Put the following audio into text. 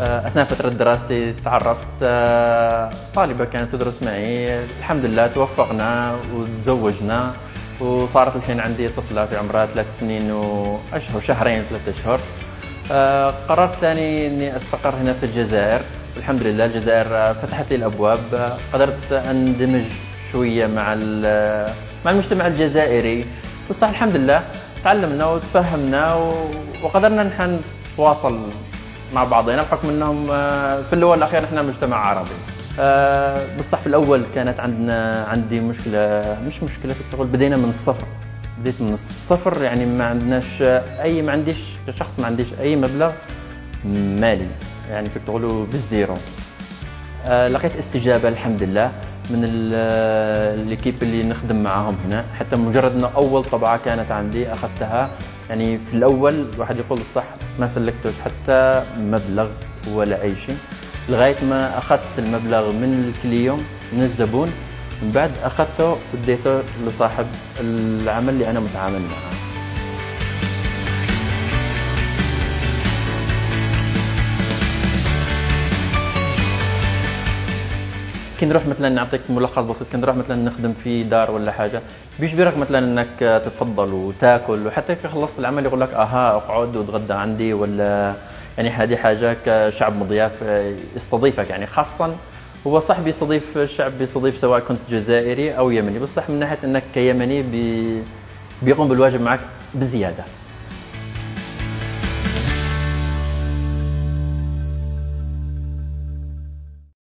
أثناء فترة دراستي تعرفت آه، طالبة كانت تدرس معي. الحمد لله توفقنا وتزوجنا وصارت الحين عندي طفلة في عمرها ثلاث سنين وأشهر شهرين ثلاث أشهر. آه، قررت ثاني إني أستقر هنا في الجزائر. الحمد لله الجزائر فتحت لي الأبواب. قدرت أندمج شوية مع مع المجتمع الجزائري. بصح الحمد لله تعلمنا وتفهمنا وقدرنا نحن نتواصل مع بعضنا بحكم إنهم آه، في الأول والاخير إحنا مجتمع عربي. آه، بصح في الأول كانت عندنا عندي مشكلة مش مشكلة في الشغل بدينا من الصفر. بديت من الصفر يعني ما عندناش أي ما عنديش كشخص ما عنديش أي مبلغ مالي يعني فيك تقولوا بالزيرو. آه، لقيت استجابة الحمد لله من الليكيب اللي نخدم معاهم هنا. حتى مجرد إنه أول طبعة كانت عندي أخذتها يعني في الأول الواحد يقول الصح ما سلكتوش حتى مبلغ ولا أي شيء لغاية ما أخذت المبلغ من الكليوم من الزبون من بعد أخذته وديته لصاحب العمل اللي أنا متعامل معه. كي نروح مثلا نعطيك ملخص بسيط كي نروح مثلا نخدم في دار ولا حاجة بيجبرك مثلا إنك تتفضل وتاكل وحتى كي خلصت العمل يقول لك أها أقعد وتغدى عندي ولا يعني هذه حاجة كشعب مضياف يستضيفك يعني خاصه هو صح بيستضيف الشعب بيستضيف سواء كنت جزائري أو يمني بس صح من ناحية إنك كيمني بي بيقوم بالواجب معك بزيادة.